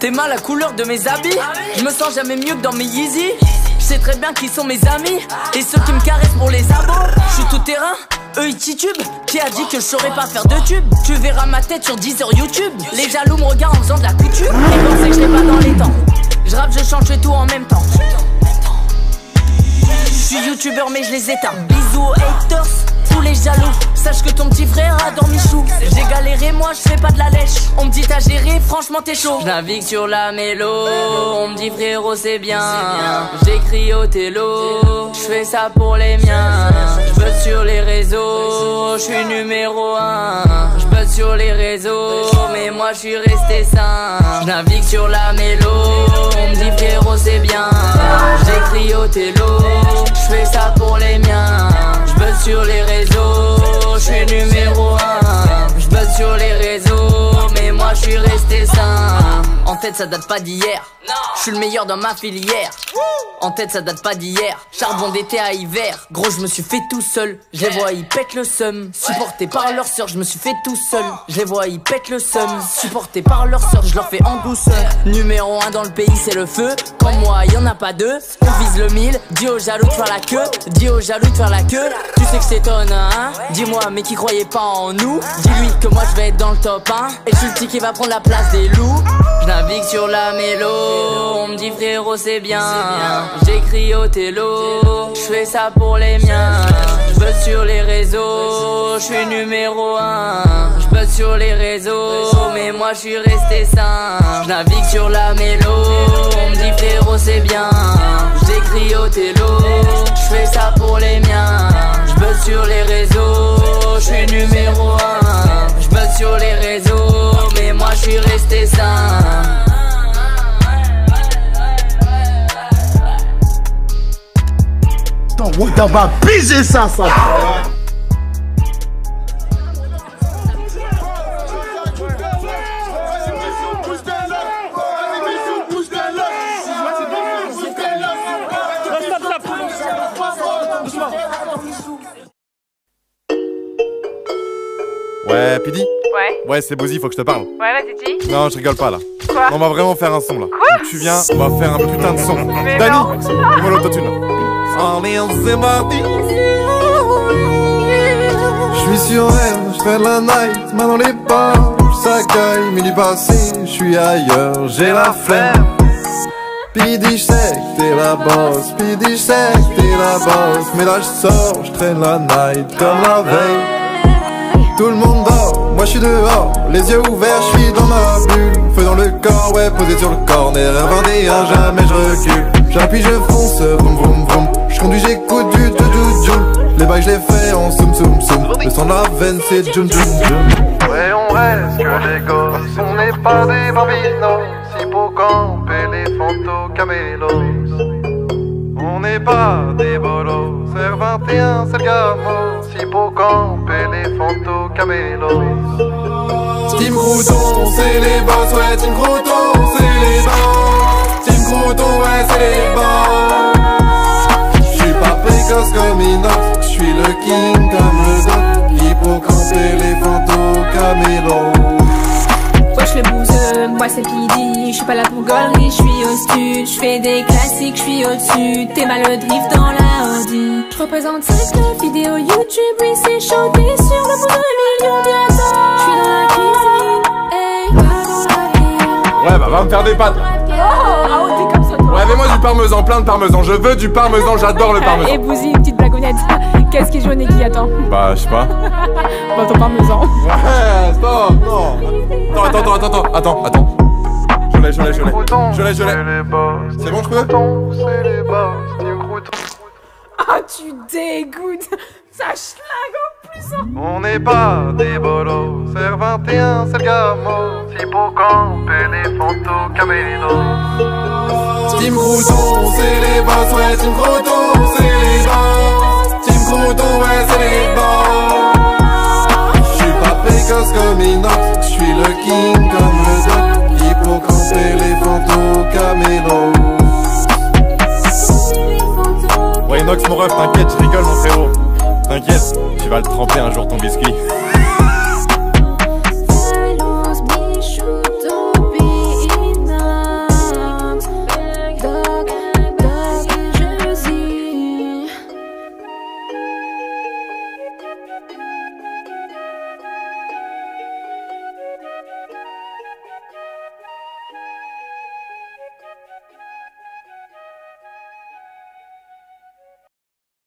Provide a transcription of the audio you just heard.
T'es mal la couleur de mes habits. Je me sens jamais mieux que dans mes Yeezy. Je sais très bien qui sont mes amis Et ceux qui me caressent pour les abos. Je suis tout terrain eux ils Qui a dit que je saurais pas faire de tube? Tu verras ma tête sur 10 heures YouTube. Les jaloux me regardent en faisant de la couture. Ils pensaient que je pas dans les temps Je fais tout en même temps Je suis youtubeur mais je les éteins Bisous aux haters tous les jaloux. Sache que ton petit frère a dormi chou. J'ai galéré, moi je fais pas de la lèche. On me dit t'as géré, franchement t'es chaud. Je navigue sur la mélo, on me dit frérot c'est bien. J'écris au télo, je fais ça pour les miens. Je suis resté sain. Je sur la mélo, on me dit frérot c'est bien. J'écris au télo, tête, ça date pas d'hier. Je suis le meilleur dans ma filière. En tête, ça date pas d'hier. Charbon d'été à hiver. Gros, je me suis fait tout seul. Je les vois, ils pètent le seum. Supporté par leur sœur, je me suis fait tout seul. Je vois, ils pètent le seum. Supporté par leur sœur, je leur fais en douceur. Numéro 1 dans le pays, c'est le feu. Comme moi, y en a pas deux. On vise le mille. Dis aux jaloux de faire la queue. Dis aux jaloux de faire la queue. Tu sais que c'est ton hein Dis-moi, mais qui croyait pas en nous? Dis-lui que moi je vais être dans le top 1. Et je suis le qui va prendre la place des loups. La mélo. On me dit frérot, c'est bien. J'écris au télo, je fais ça pour les miens. Je sur les réseaux, je suis numéro un. Je sur les réseaux, mais moi je suis resté sain. Je navigue sur la mélo, on me dit frérot c'est bien. J'écris au télo, je fais ça Putain, va piger ça, ça. Ouais, Pidi Ouais. Ouais, c'est Bozy, faut que je te parle. Ouais, vas-y, dis. Non, je rigole pas là. Quoi On va vraiment faire un son là. Quoi Donc, tu viens, on va faire un putain de son. Mais Dani, non. dis-moi l'autotune. C'est mardi. Je suis sur elle, je fais de la night, main dans les poches, ça caille, mais du passé, je suis ailleurs, j'ai la flemme. Pidi, je sais que t'es la boss, Pidi, je sais que t'es la boss, mais là je sors, je traîne la night comme la veille. Tout le monde dort, moi je suis dehors, les yeux ouverts, je suis dans ma bulle. Feu dans le corps, ouais, posé sur le corner, R21, jamais je recule. J'appuie, je fonce, vroom vroom vroom. Je conduis, j'écoute du du du. Les bails, je les fais en soum soum soum. Le sang de la veine, c'est jum jum jum. Ouais, on reste que des gosses, on n'est pas des bambinos. Hippocampe, éléphanto, camélos. On n'est pas des bolos, c'est 21, c'est le gamin. Hippocampe, éléphanto, camélos. Team Crouton, c'est les boss, ouais, Team Crouton, c'est les boss. Team Crouton, ouais, c'est les boss. J'suis précoce comme Inox, j'suis le king comme le doc. Hippocampe, éléphanto, camélos. Wesh le bouseux, moi c'est Pidi, je suis pas là pour gaulerie, je suis au stud, je fais des classiques, je suis au-dessus, t'es mal le drift dans la Audi. Je représente 5 vidéos YouTube, oui c'est chaud, t'es sur le bout de million bientôt. Je suis dans la cuisine, hey, pas dans la ville. Ouais, bah va me faire des pâtes. Oh, ah ouais, t'es comme ça toi. Ouais, mais moi du parmesan, plein de parmesan. Je veux du parmesan, j'adore le Et parmesan. Bouzy, une petite blagounette. Qu'est-ce qui jaune et qui attend Bah, je sais pas. Bah ton parmesan. Ouais, stop, non. Attends, attends, attends, attends, attends, attends. Je l'ai, je l'ai, je l'ai. Je l'ai, je l'ai. C'est bon, je peux. Ah tu dégoûtes Ça schlag en plus hein. On n'est pas des bolos, c'est 21, c'est le gamin. Hippocampe, éléphanto, camélos. Team Crouton, c'est les boss, ouais, Team Crouton, c'est les boss. Team Crouton, ouais, c'est les boss. J'suis pas précoce comme Inox, j'suis le king comme le doc. Hippocampe, éléphanto, camélon. Ouais, Inox, mon ref, t'inquiète, j'rigole, mon frérot. T'inquiète, tu vas le tremper un jour ton biscuit.